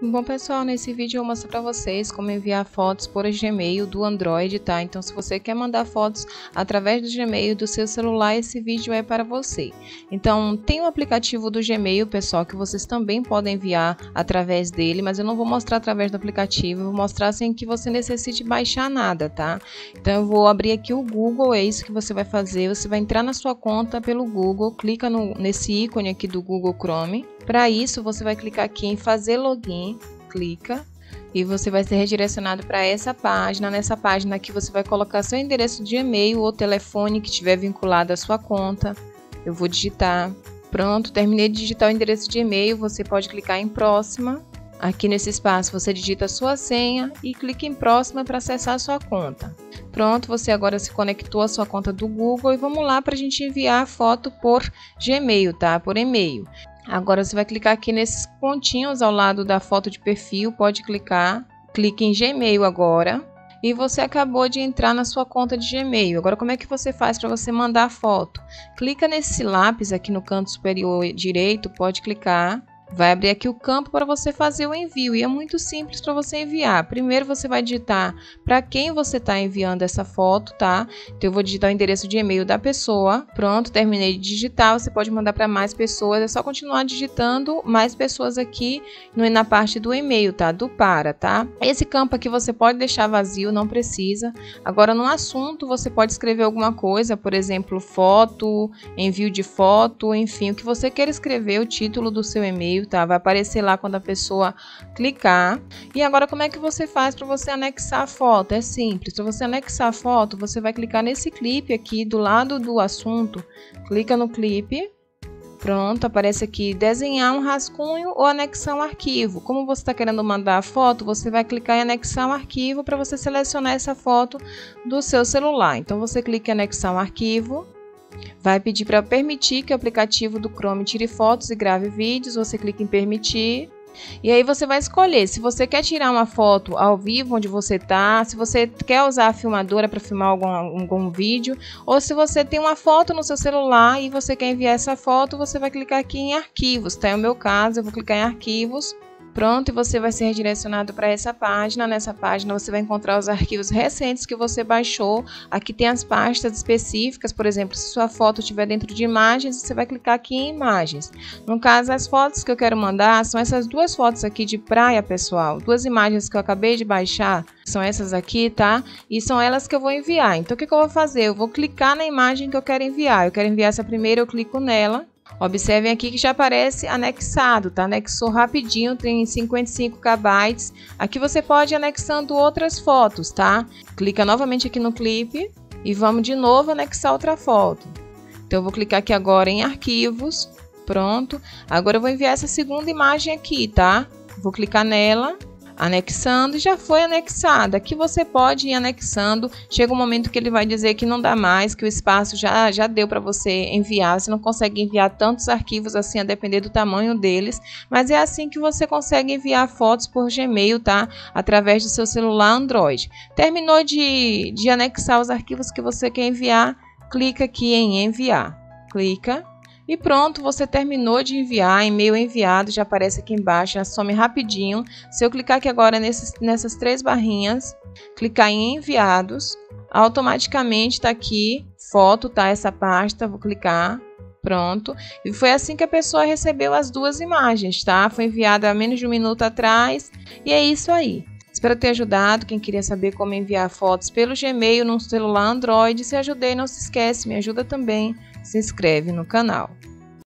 Bom pessoal, nesse vídeo eu vou mostrar para vocês como enviar fotos por Gmail do Android, tá? Então se você quer mandar fotos através do Gmail do seu celular, esse vídeo é para você. Então tem o um aplicativo do Gmail, pessoal, que vocês também podem enviar através dele, mas eu não vou mostrar através do aplicativo, vou mostrar sem que você necessite baixar nada, tá? Então eu vou abrir aqui o Google, é isso que você vai fazer, você vai entrar na sua conta pelo Google, clica no, nesse ícone aqui do Google Chrome, para isso, você vai clicar aqui em fazer login, clica e você vai ser redirecionado para essa página. Nessa página aqui você vai colocar seu endereço de e-mail ou telefone que estiver vinculado à sua conta. Eu vou digitar. Pronto, terminei de digitar o endereço de e-mail, você pode clicar em próxima. Aqui nesse espaço você digita a sua senha e clica em próxima para acessar a sua conta. Pronto, você agora se conectou à sua conta do Google e vamos lá para a gente enviar a foto por Gmail, tá? Por e-mail. Agora você vai clicar aqui nesses pontinhos ao lado da foto de perfil, pode clicar. Clique em Gmail agora. E você acabou de entrar na sua conta de Gmail. Agora, como é que você faz para você mandar a foto? Clica nesse lápis aqui no canto superior direito, pode clicar vai abrir aqui o campo para você fazer o envio e é muito simples para você enviar. Primeiro você vai digitar para quem você está enviando essa foto, tá? Então eu vou digitar o endereço de e-mail da pessoa. Pronto, terminei de digitar. Você pode mandar para mais pessoas. É só continuar digitando mais pessoas aqui na parte do e-mail, tá? Do para, tá? Esse campo aqui você pode deixar vazio, não precisa. Agora no assunto você pode escrever alguma coisa, por exemplo, foto, envio de foto, enfim, o que você quer escrever, o título do seu e-mail e-mail, tá? Vai aparecer lá quando a pessoa clicar. E agora como é que você faz para você anexar a foto? É simples. Para você anexar a foto, você vai clicar nesse clipe aqui do lado do assunto. Clica no clipe. Pronto, aparece aqui desenhar um rascunho ou anexar um arquivo. Como você está querendo mandar a foto, você vai clicar em anexar um arquivo para você selecionar essa foto do seu celular. Então você clica em anexar um arquivo. Vai pedir para permitir que o aplicativo do Chrome tire fotos e grave vídeos. Você clica em permitir. E aí você vai escolher se você quer tirar uma foto ao vivo onde você está, se você quer usar a filmadora para filmar algum, algum vídeo, ou se você tem uma foto no seu celular e você quer enviar essa foto, você vai clicar aqui em arquivos, tá? É o meu caso, eu vou clicar em arquivos Pronto, e você vai ser redirecionado para essa página. Nessa página você vai encontrar os arquivos recentes que você baixou. Aqui tem as pastas específicas, por exemplo, se sua foto estiver dentro de imagens, você vai clicar aqui em imagens. No caso, as fotos que eu quero mandar são essas duas fotos aqui de praia, pessoal. Duas imagens que eu acabei de baixar, são essas aqui, tá? E são elas que eu vou enviar. Então, o que, que eu vou fazer? Eu vou clicar na imagem que eu quero enviar. Eu quero enviar essa primeira, eu clico nela. Observem aqui que já aparece anexado, tá? Anexou rapidinho, tem 55 KB. Aqui você pode ir anexando outras fotos, tá? Clica novamente aqui no clipe e vamos de novo anexar outra foto. Então eu vou clicar aqui agora em arquivos, pronto. Agora eu vou enviar essa segunda imagem aqui, tá? Vou clicar nela anexando já foi anexada. Aqui você pode ir anexando. Chega um momento que ele vai dizer que não dá mais, que o espaço já, já deu para você enviar. Você não consegue enviar tantos arquivos assim, a depender do tamanho deles. Mas é assim que você consegue enviar fotos por Gmail, tá? Através do seu celular Android. Terminou de, de anexar os arquivos que você quer enviar, clica aqui em enviar. Clica e pronto, você terminou de enviar, e-mail enviado, já aparece aqui embaixo, some rapidinho. Se eu clicar aqui agora nesses, nessas três barrinhas, clicar em enviados, automaticamente está aqui, foto, tá? Essa pasta, vou clicar, pronto. E foi assim que a pessoa recebeu as duas imagens, tá? Foi enviada há menos de um minuto atrás, e é isso aí. Espero ter ajudado quem queria saber como enviar fotos pelo Gmail num celular Android. Se ajudei, não se esquece, me ajuda também, se inscreve no canal.